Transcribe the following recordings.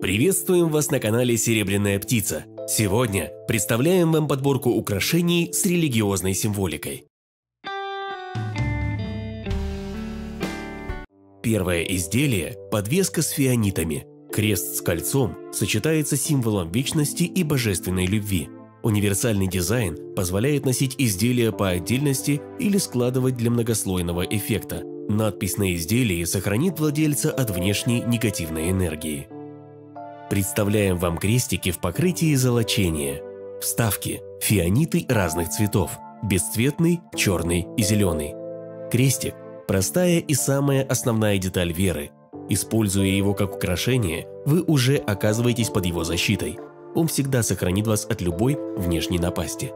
Приветствуем вас на канале Серебряная птица. Сегодня представляем вам подборку украшений с религиозной символикой. Первое изделие – подвеска с фианитами. Крест с кольцом сочетается с символом вечности и божественной любви. Универсальный дизайн позволяет носить изделия по отдельности или складывать для многослойного эффекта. Надпись на изделии сохранит владельца от внешней негативной энергии. Представляем вам крестики в покрытии золочения. Вставки – фианиты разных цветов – бесцветный, черный и зеленый. Крестик – простая и самая основная деталь веры. Используя его как украшение, вы уже оказываетесь под его защитой. Он всегда сохранит вас от любой внешней напасти.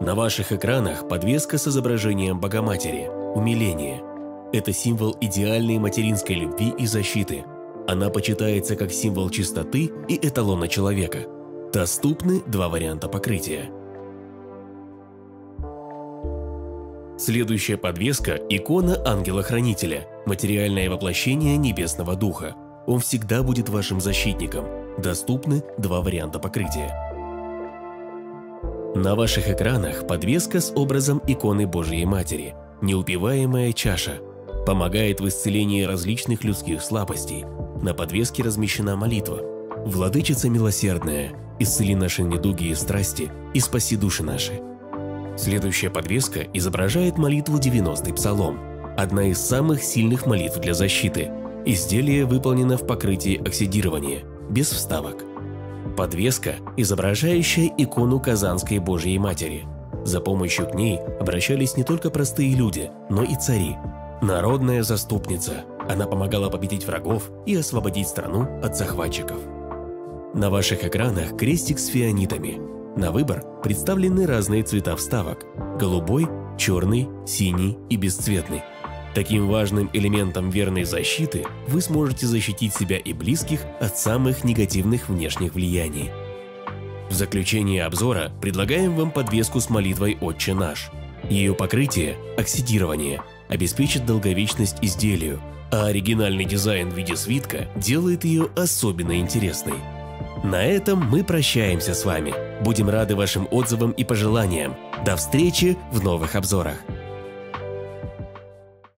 На ваших экранах подвеска с изображением Богоматери – умиление. Это символ идеальной материнской любви и защиты – она почитается как символ чистоты и эталона человека. Доступны два варианта покрытия. Следующая подвеска – икона ангела-хранителя, материальное воплощение небесного духа. Он всегда будет вашим защитником. Доступны два варианта покрытия. На ваших экранах подвеска с образом иконы Божией Матери, неупиваемая чаша, помогает в исцелении различных людских слабостей, на подвеске размещена молитва. «Владычица милосердная, исцели наши недуги и страсти и спаси души наши». Следующая подвеска изображает молитву 90-й псалом, одна из самых сильных молитв для защиты. Изделие выполнено в покрытии оксидирования, без вставок. Подвеска, изображающая икону Казанской Божьей Матери. За помощью к ней обращались не только простые люди, но и цари. Народная заступница, она помогала победить врагов и освободить страну от захватчиков. На ваших экранах крестик с фианитами. На выбор представлены разные цвета вставок – голубой, черный, синий и бесцветный. Таким важным элементом верной защиты вы сможете защитить себя и близких от самых негативных внешних влияний. В заключение обзора предлагаем вам подвеску с молитвой «Отче наш». Ее покрытие – оксидирование – обеспечит долговечность изделию, а оригинальный дизайн в виде свитка делает ее особенно интересной. На этом мы прощаемся с вами. Будем рады вашим отзывам и пожеланиям. До встречи в новых обзорах.